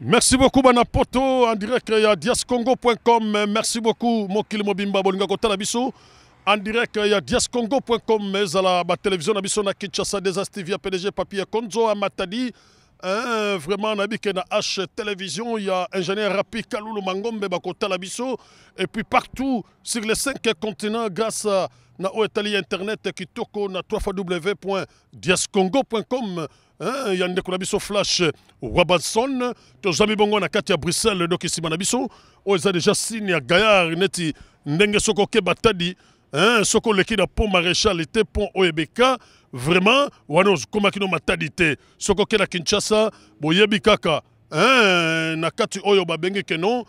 Merci beaucoup bana poto en direct ya diascongo.com. Merci beaucoup mokili mobimba bolinga kotala en direct ya diascongo.com ezala ba télévision na biso na Kinshasa des Astivia PDG Papier Konzo Amatadi Hein, vraiment nabi ke na H télévision il y a ingénieur Rapi Kalulu Mangombe bakotala biso et puis partout sur les cinq continents grâce à na oetali internet kitoko na www.diascongo.com hein, ya ndeko na biso flash Robertson tozami bongo na kati ya Bruxelles donc nsima na biso oyo déjà signe ya gayard neti ndenge soko okeba tadi. Hein, soko oleki na pont maréchal te pont oyo ebeka vraiment wana okomaki no matadi te soki oke na kinshasa boyebi kaka. Hein, na kati oyo babengi keno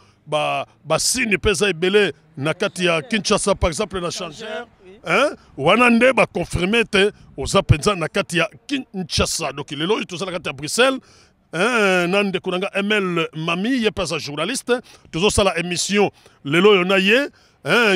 basine ba mpe eza ebele na kati ya kinshasa par exemple na changere hein? wana nde bakonfirme te oza mpenza na kati ya kinshasa. Donc lelo oyo toza na kati ya bruxelles hein, na ndeko na nga ml mami ye mpe aza journaliste tozosala émission. Lelo oyo na ye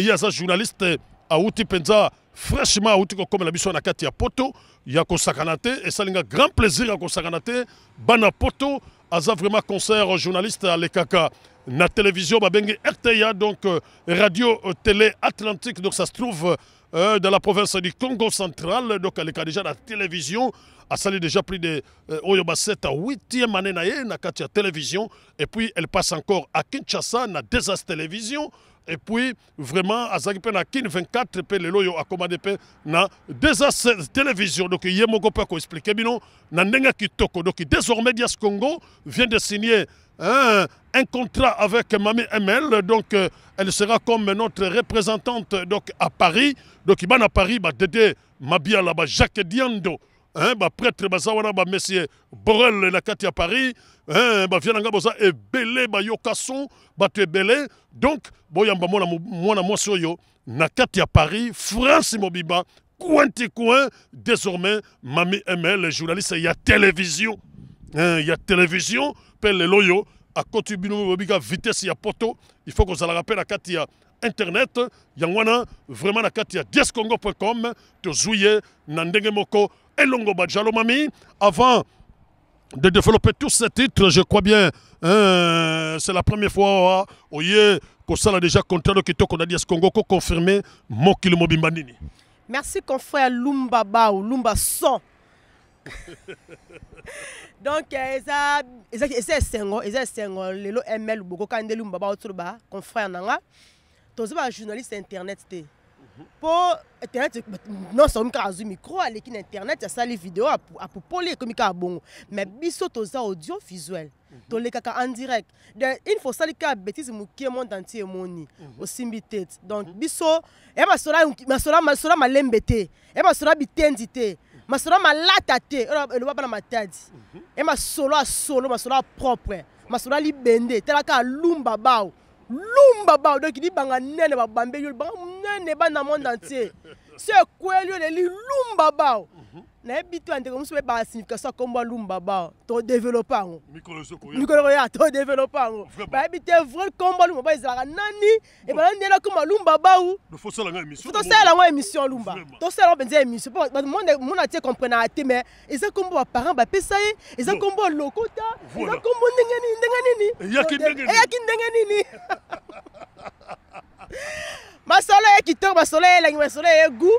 ye aza journaliste awuti mpenza fraîchement awuti kokomela biso na kati ya poto ya kosakana te esalinga grand plaisir ya kosakana te bana poto aza vraiment concert journaliste alekaka na télévision babengi rta donc euh, radio euh, télé atlantique. Donc ça se trouve euh, dans la province du congo central. Donc aleka déjà na télévision asali déjà plus de euh, oyo baseta 8e année na na kati télévision. Et puis elle passe encore à kinshasa na desas télévision et puis vraiment azalaki mpe na kin 24 mpe lelo oyo akomande mpe na desas télévision donc ye moko mpe akoexplike bino na ndenge kitoko donc désormais dias congo vient de signer un, un contrat avec Mami ML. Donc, euh, elle sera comme notre représentante donc, à Paris. Donc, il va à Paris, bah, Dédé Mabia là-bas, Jacques Diando. Hein, bah, prêtre bazawana ba monsieur Borel na kati à Paris. Hein, ba viana nga boza ebele ba yokason bato donc boyamba mwana mwasi oyo na kati ya Paris France Mobiba coin ti coin désormais Mami ML journaliste ya télévision. Hein, ya télévision mpe lelo oyo akoti bino bobika vitesse ya poto il faut kozalaka mpe na kati ya internet. Yango wana vraiment na kati ya diescongo.com tozwi ye na ndenge moko elongo bajalo mami avant de développer tous ces titres je crois bien hein, c'est la première fois oye kosala déjà contrat de kitoko na diescongo koconfirme mokili mobimba nini merci confrère lumba bao lumba son. Donc eza eza eza esengo eza esengo lelo ml bokoka nde lumba bao tolo ba confrère na nga toza bajournaliste internet te mpo internet nyonso akomi kaka azwi micro aleki na internet asali video apopoli ekomi kaka bongo mais biso toza audio visuel. Tolekaka en direct. De une fois osali kaka bétise mokie monde entier emoni osimbi tete donc biso ya masola malembe te ya masola bitendi te masolo malata te eloba bana matadi ye masolo asolo masolo apropre masolo alibende telaka alumba bao lumba bao donc libanga nene babambeli yo libanga monene bana monde entier. So ekweli yo leli lumba bao nayebi to ya ndeko mosusu oyebaka signification akombo alumba bao. Todevelope yango. Mikolo koya. Todevelope yango. Bayebi te vrai kombo alumba bao ezalaka nani? Ebana ndela kombo alumba bao? Tosala yango émission lumba. Tosala yango mpenza émission mona tie comprenaka te mais eza kombo baparent bapesa ye eza kombo lokota eza kombo ndenge nini ndenge nini? Eyaki ndenge nini? Masolo ye kitoko masolo ye elengi masolo ye gu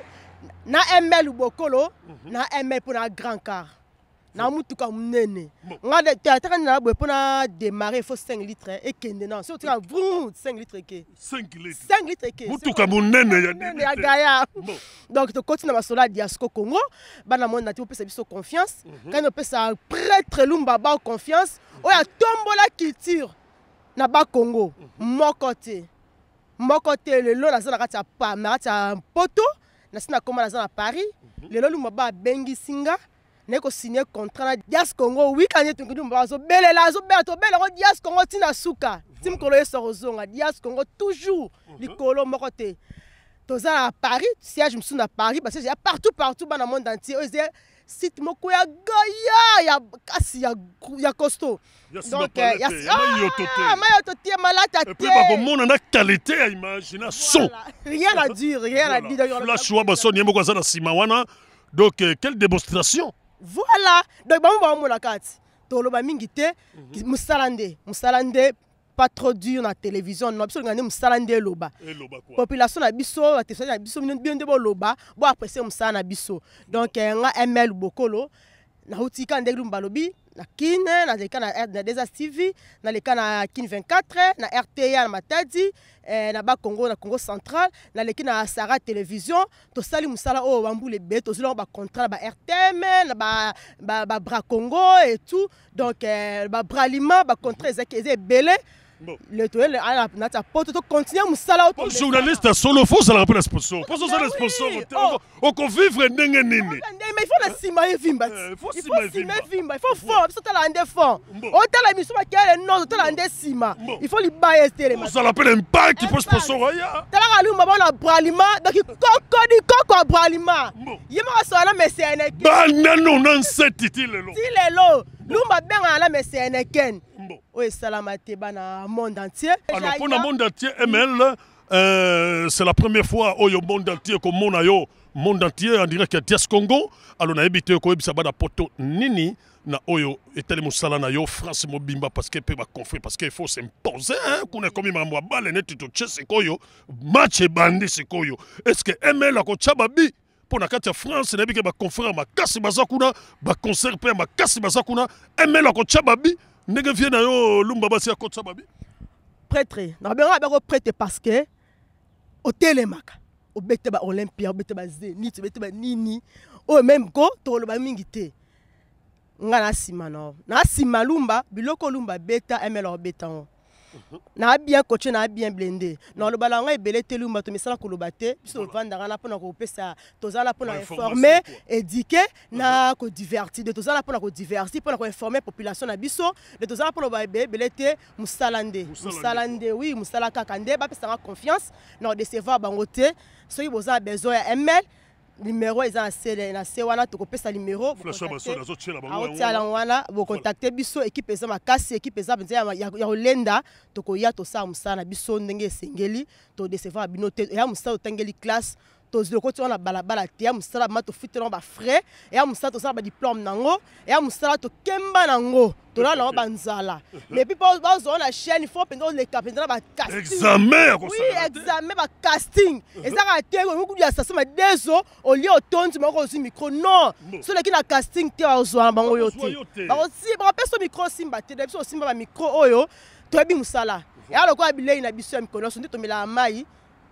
na ml bokolo na ml mpo na grand car na mutuka monene nga ataka nina boye mpo na démarrer il faut 5 litres ekende na so otika vrou 5 litres eke 5 litres. Eke mutuka monene ya gaya donc tokoti na masolo ya diasco congo. Bana moni na ti opesa biso confiance. Kani opesa prêtre lumba bao confiance. Oyo atombola culture. Na bakongo moko te moko te lelo naza na kati ya poto nasi nakoma naza na paris lelo lumba ba abengisi nga naye kosigne contrat na dias congo. Wikani tungi lumba azobelela azobela tobela yango dias congo ntina suka. Ti mokolo ye soko ozonga dias congo toujours likolo moko te toza na paris siège mosusu na paris parce que ya partout partout bana monde entier. Oyo eza site moko ya gaya ya kasi ya, ya costaud mayoto te. malata Et puis bakomona na qualité ya image na son rien à dire rien à dire Donc, flash wabason ye moko aza na nsima wana. Donc euh, quelle démonstration. Voilà. Donc bango baomona kati toloba mingi te mosala nde mosala nde pas trop dur na télévision no biso linga nde mosala nde eloba population na biso bateso na biso bino nde boloba bo aprecie mosala na biso donc eh, nga ml bokolo nauti ka ndenge lumba alobi na kine naleka na, R- na desas tv naleka na kine 24 na rta na matadi eh, na bacongo na congo central naleki na sara télévision. Tosali mosala oyo bambula ebele tozwi nango bacontrat na ba rtm na ba- ba- babra congo et tout. Donc eh, babra aliment bacontrat eza ebele Bon. letoyele ala na ti apoto tokontinue mosala opo journaliste solo fo ozalaka mpe na sponsor. Mpo ozala sponsor te okovivre oh. ndenge nini? Mais ifo na nsima evimba. Eh, Tififo nsima evimba. ifo fort biso otalaka nde fort. Otala miso bakele noso otalaka nde nsima ifo libaya etelemaozala mpe na impact mpo sponsor aya talaka lumba bona bralima donc kokodi koko ya bralima. Ye moko asola na meseneke banano na nse titi lelo. Ti lelo. Lumba abengana na mesenekene Bon. oyo esalama te bana monde entier alors mpo na monde entier ml euh, c'est la première fois oyo monde entier komona yo monde entier en direct ya dias congo alors nayebi te koyebisa bana poto nini na oyo etali mosala na yo france mobimba parce que mpe baconfri parce que il faut s'impose hein? kuna ekomi makambo ya bale neti totie sikoyo match ebandi sikoyo est ce que ml akotya babi mpo na kati ya france nayebi ke baconfrere makasi baza kuna baconcert mpe ya makasi baza kuna ml akotya babi ndenge vie na yo lumba basi akotya babi? Prêtre nabengaka bako prêtre parce que otelemaka. Obete ba olympia obete ba zénith obete ba nini. Oyo meme ko tokoloba mingi te. Nga na nsima na na nsima lumba biloko lumba beta emela obeta ngo na bien coache na bien blende na oloba na nga ebele te lumba tomesala koloba te biso tovandaka na mpona kopesa tozala mpona informe éduke na kodiverti de tozala mpona kodiverti mpona koinforme population na biso. De tozala mpona loba ebele te mosala nde Mosala nde oui mosala kaka nde bapesanga confiance. Na kodecevoir bango te soki boza na besoin ya ml numero eza na se na se wana tokopesa numero flash baso nazotiela bango aotiala yango. wana bokontakte biso ekipe eza makasi ekipe eza mpenza ya kolenda tokoya tosala mosala na biso ndenge esengeli todecevoir bino te eya mosala totangeli classe tozwi lokoti wana balabala te eya mosala bama tofutela yango bafrais eya mosala tosala badiplome nango eya mosala tokemba nango tolala nango banzala mais puis mpo bazwa na chaîne faut mpenza oleka mpenza na bacasting examen ya bacasting ezaka te mokudu ya station ma deux ans olie otondi moko ozwi micro. Non so oleki na casting te bazwa na bango yo te. bakopesa micro osimba te na biso osimba bamicro oyo toyebi mosala. Eya lokola bilei na biso ya mikolo nyonso nde tomelaka mai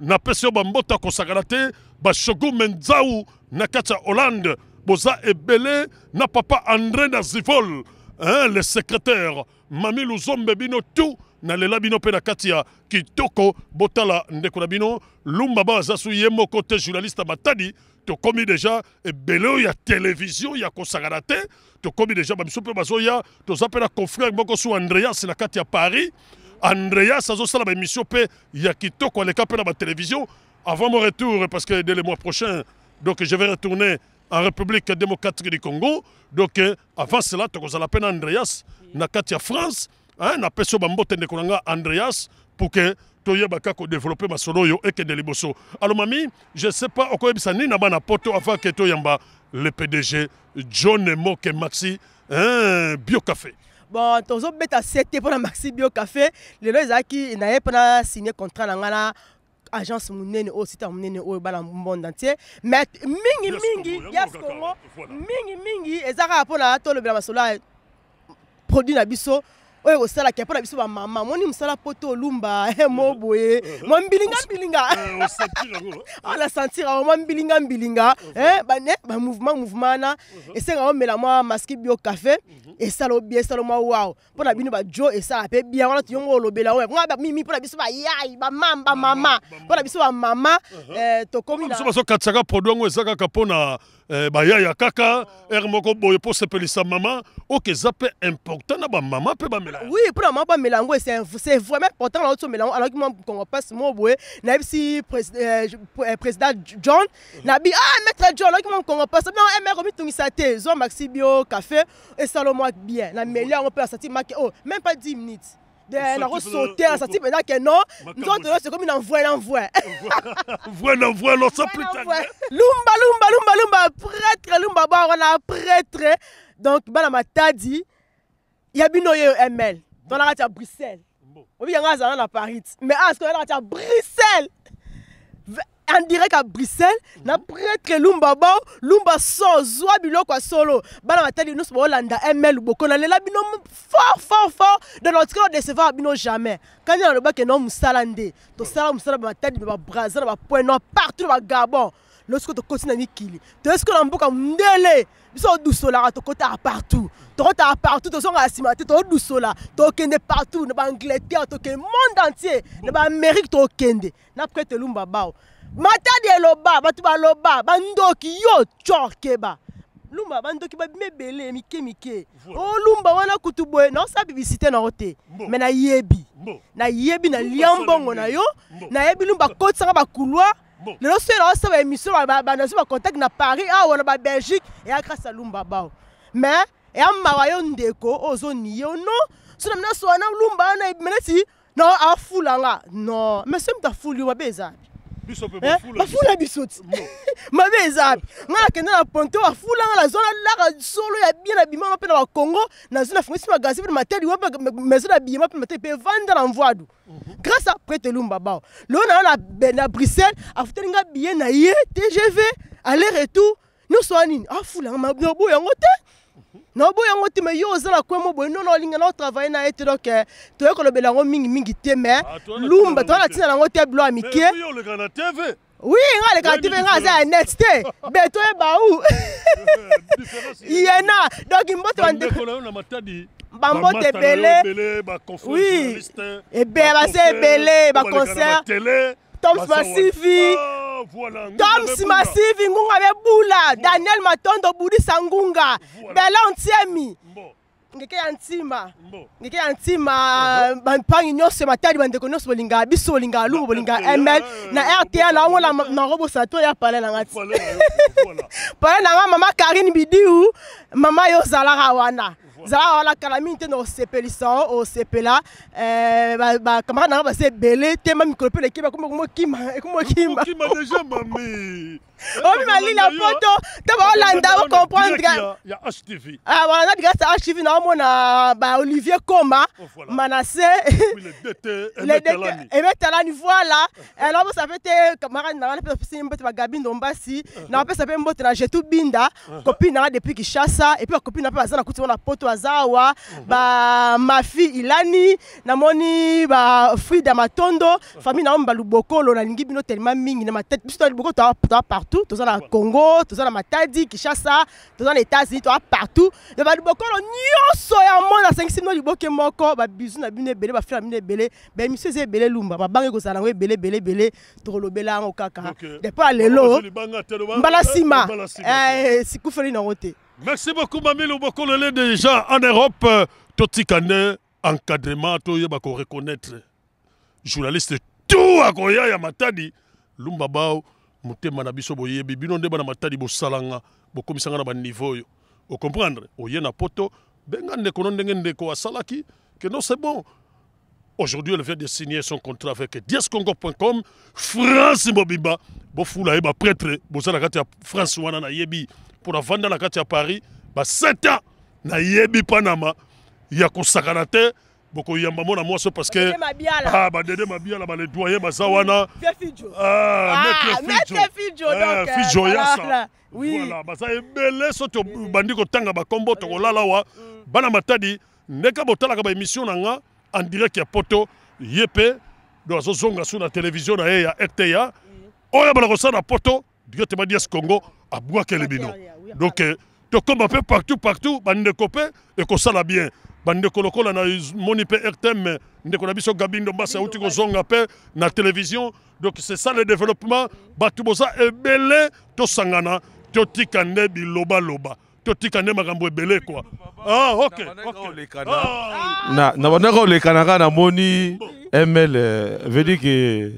napesi bambota kosakana te bashogu menzau na hollande boza na papa andré nazivol hein, le secrétaire. Mami luzombe bino tu nalela bino mpe na kitoko botala ndeko lumba ba aza ye moko te journaliste matadi tokomi deja ebele ya televizio ya te tokomi deja bamiso mpe bazoya toza mpe na moko su andreas na kati ya paris andreas azosala baémission mpe ya kitoko aleka mpe na batelevizio avant mon retour parce que dès le mois prochain donc je vais retourner en république démocratique du congo. Donc euh, avant cela tokozala mpe na andreas. Na kati france napesi yo bambote ndeko na nga andreas pour que toyeba kaka kodéveloppe masolo oyo ekende liboso alo mami je sais pas okoyebisa nini na bana poto avant ke toyamba le pdg john moke maxi hein, biocafé bon tozobeta se te mpona maxi bio café. Lelo ezalaki na ye mpona signe contrat na ngai na agence monene oyo site ya monene oyo bana monde entier. Mais mingi Yes mingi Congo, yango yes kaka, congo. Voilà. mingi mingi eza kaka mpona tolobela masolo ya produit na biso oyo kosalaka mpo na biso bamama. Moni mosala poto olumba eh, mo boye. Mwa mbilinga mbilinga Eh, ala sentir awa mwa mbilinga mbilinga eh, bane bamouvement mouvement wana esenga omela mwa maski bio café. Esala obie esala mwa waw. Mpo na bino bajo esala mpe bia wana toyongo olobela oyo bamimi mpo na biso bayai bamama bamama mpo na biso bamama eh, tokomi na biso bazokatisaka produit yango eza kaka mpona eh, bayaya kaka ere moko boye mpo sepelisa mama. Oke eza mpe important na bamama mpe bamela yango. oui mama bamela yango c'est c'est vraiment important na otomela yango alaki mwa kongo mpasi mo boye nayebisi prés- président john nabi ah maître john alaki mwa kongo mpasi bien emere omitungisa te zwa maxi bio café esala mwa bien. Nameli yango mpe nasati make oh même pas 10 minutes Nakosaute mpena- nasati mpena ke non? Nzoto nyonso ekomi na lumba lumba lumba lumba prêtre lumba ba wana prêtre. Donc bana matadi ya bino oyo ml to na kati ya bruxelles. Bon. obi yango azala na paris mais ah sikoyo na kati ya bruxelles en direct à bruxelles na prêtre lumba bao lumba so zwa biloko ya solo. Bana matadi nyonso baolanda ml luboko nalela bino fort fort fort. De notre cœur décevoir bino jamais. Kani nalobaki no mosala nde tosala mosala bamatadi na babrasil na bapoint noir partout na bagabon lo sikoyo tokoti na mikili toye sikoyo na mboka mondele biso odusolaka tokotaka partout. Tokotaka partout tozongaka nsima te todusola tokende partout na baangleterre tokende monde entier. Na baamérique tokende na prêtre lumba bao matadi eloba bato baloba bandoki yo tyorkeba lumba bandoki babima ebele mike mike. Olumba wana kutu boye naosala bibisite nango te me nayebi. Nayebi nalia mbongo na yo. Nayebi lumba akotisanga bakouloir bon. lelo soki naosala baémission banazwi bacontact na paris. Awa na babelgique eya grâce a lumba bao. Mais eya mawa yo ndeko oyo ozoni yo no so na mina so wana lumba wana meneti na afulanga. Non. Mais so mutu afuli yo mabe eza bafula bafula biso. ti. Mabe eza api. Ngai nakende na ponto bafulanga nazwa nalaka solo ya bien na bimama mpe na bakongo nazwi na fungisi magasin mpe na mateli wa maison na biyema mpe mateli mpe evanda na mvwadu grâce à prêtre lumba bao. Nayo na Be- na bruxelles afuteli nga billet na ye tgv aller retour nyonso wa nini afulanga naboya yango te naoboya yango te me yo ozala kwemo boye nono olinga na otravaille na ye te donk eh, toye kolobela yango mingimingi te me lumba towana ntina yango te bilo ya mike oui nga alekaka te mpe nga aza ya net te. Beto oyeba u yena. donk mbote bambote ebele. oui. ebele base ebele baconcert toms masifi wana. Masivi. Ngunga bebula. daniel matondo budisa ngunga. Voilà. belon ntiemi Mbo, ngeke ya ntima. Ngeke ya ntima bampangi nyonso matali bandeko nyonso bolingaka biso bolingaka lungu bolingaka ml na rta na omona nango bosana to ya pale na nga ti pale na nga mama karine bidiu mama yo ozalaka wana zalaka wana kala mingi te na osepelisa osepela bacamarade na nga basa ebele tema mikolo mpe lekeba ekomokima ekomokima Okima déjà mami. obima lili ya poto to baolanda bocomprendre Direct ya- ya HTV. balanda digasa archive na omona baolivier koma Oh, voilà. manasse Puis le DT, Le Emmett dé- Alani. emetalani voilà. Alors bosa mpe te camarade na nga napesa mbote bagabi ndombasi. Na bapesa mpe mbote na jetu binda. Copine na nga depuis kishasa epuis bacopine na mpe baza na kuti wana poto aza awa bamafi ilani namoni bafrida matondo. Famille na omi balubokolo nalingi bino telema mingi. Na matete biso toa liboko toa partout. Toza na congo toza na matadi kishasa toza na états-unis toa partout. Me balubokolo nyonso ya mona asangisi bino liboke moko. Babizu na bino ebele bafre na bino ebele. Baémission eza ebele lumba. Babangi kozala yango ebele ebele ebele. Tokolobela yango kaka. Depuis ya lelo mbala nsima nsima. eh, sikufeli nango te Merci beaucoup, Mami Lobokolele, déjà en Europe. euh, Totikane, encadrement, toyeba ko reconnaître. Journaliste, tout à koya ya matadi. Lumba bao, mutema na biso boyebi. Bino nde bana matadi bosalanga, bokomisanga na ba niveau yo. Vous comprendre? Oye na poto, benga ndeko no ndenge ndeko asalaki, que non c'est bon. Aujourd'hui, elle vient de signer son contrat avec diescongo.com, France Mobimba, bofula ye baprêtre, boza na kati ya France wana na yebi, pour na vanda na kati ya Paris, ba 7 ans na yebi panama, ya kosakana te, bokoyamba mona mwasi parce que Badede Mabiala. badede mabiala bale doyen baza wana Eh, voilà, yasa baza ebele so tobandi kotanga bakombo tokolala wa. Bana matadi ndenge botalaka baémission na nga en direct ya poto ye mpe do azozonga su na télévision na ye ya rta oyo bana kosala na poto directement dies congo abwakeli bino donc eh, tokóma mpe partout partout bandeko mpe ekosala bien. Bandeko lokola na moni mpe rtm ndeko na biso gabindo mbasi auti kozonga mpe na télévision. Donc c'est ça le développement. Bato boza ebele tosangana totika nde bilobaloba totika nde makambo ebele kwa ah, ok, ok. olekana. Ah, na na bandaka olekana kaka namoni ml veut dire ke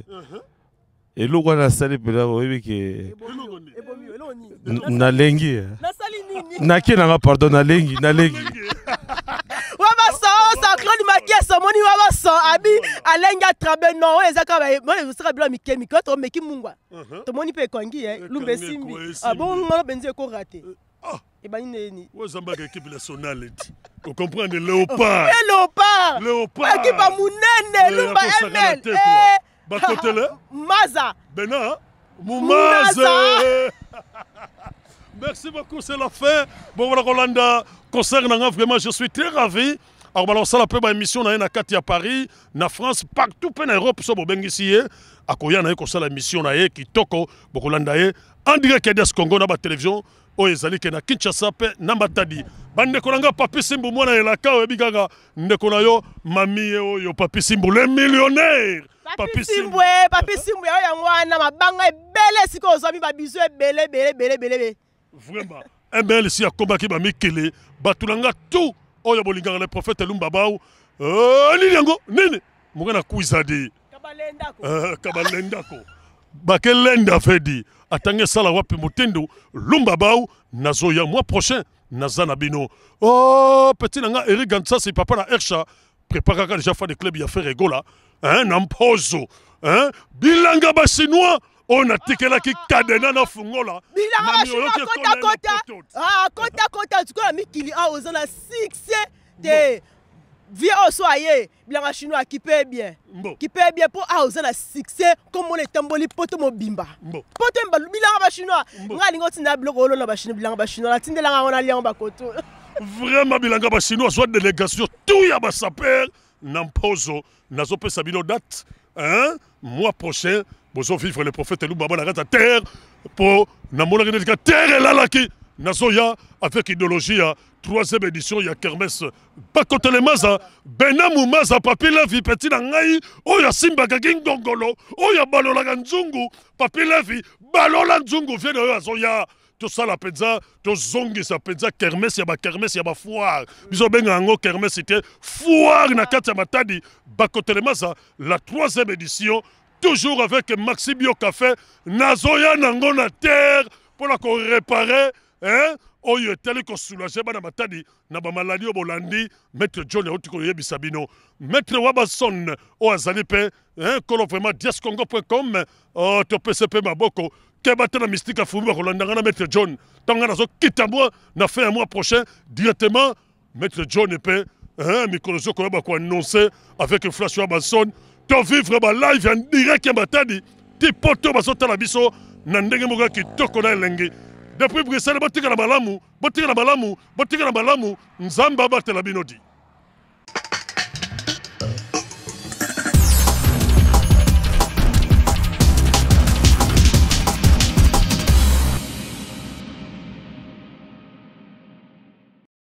eloko wana asali mpela oyebi ke nalengi eh. naki nanga pardon nalengi nalengi. Wabaso sa claude makies omoni wabaso abi alengi atrabe non oyo eza kabaosaka bilo mike mike oyo tomeki mungwa. Uh-huh. Tomoni mpe ekongi eh, ye lumba esimbi. abongolo ah, benzi ekora te. Ah! Ebani neni ozambaka ekipe nationale ti ocomprendre eh, léopard. Léopard. Léopard. Ekipe ya monene lumba ml bakotele maza. Bena? Mumaze Merci beaucoup, c'est la fin. Bon, voilà, Rolanda, concert nanga, vraiment, je suis très ravi. Alors, voilà, ça, la ma émission, na Kati à Paris, na France, partout, en Europe, so, bon, ici, akoya na ye kosala émission na ye kitoko bokolanda ye en direct ya des congo oyo ezali ke na kinshasa mpe na matadi bandeko na nga papi simbu mwana elaka oyebi kaka ndeko na yo mami ye oyo papi simbu le millionnaire papi simbwe papi simbwe oyo yango wana mabanga ebele esika ozwami babizo ebele ebele ebele ebele vraiment. Ml si akombaki bamikili bato na nga tu oyo bolingaka na prophète lumba bau Eh, nini yango? Nini? Monga na kabalendako. Eh, kabalendako. Bakelenda fedi. Atange esala wapi motindo lumba bau nazoya mois prochain. Naza na bino. Oh, petit na nga eri gansasi papa na ersha préparaka déjà fa de club ya fer egola na mpozo bilanga bachinois oyo natikelaki kadena na fungola bilanga na bashino mioloki ekola na mikili. Awa oza na succès te. Vie oyo so aye bilanga chino akipe bien. Kipe bien mpo awa oza na succès. Komona etamboli poto mobimba. Poto bilanga bachinois. Mbo. nga alingi otinda biloko olona bachino bilanga bachinois. Natindelanga yango naliango bakoto vraiment bilanga bachinois azwa délégation tout ya basaper na mpozo nazopesa bino date mois prochain bozovivre le prophète elumba na kati ya terre mpo namonaki neti ka terre elalaki nazoya avec idéologie ya troisième édition ya kermes bakotele maza benamu maza papi levi peti na ngai oyo asimbakaki ngongolo oyo abalolaka nzungu papi levi balola nzungu vie na oyo azoya tosala mpenza tozongisa mpenza kermese ya bakermese ya bafoire biso obenga yango kermese te foire na kati ya matadi. Bakotelemaza la troisième édition toujours avec maxi bio café nazoya nango na terre mpona korepare hein? oyo etali kosoulage bana matadi na bamaladi oyo bolandi maître john auti koyebisa bino maître wabason oyo azali mpe hein, kolo vraiment diascongo com oh, topesa mpe maboko. Keba te na mystique afumi bakolandanga na maître john. Ntango nga nazokita mwa na fin ya mois prochain directement. Maître john mpe hein, mikolo ezokoyeba koannonce avec flash wabason tovivre balive ya direct ya matadi. Ti poto bazotala biso na ndenge moko ya kitoko na elenge. Depuis bruxelles botikala malamu botikala malamu botikala malamu. Nzambe abatela bino di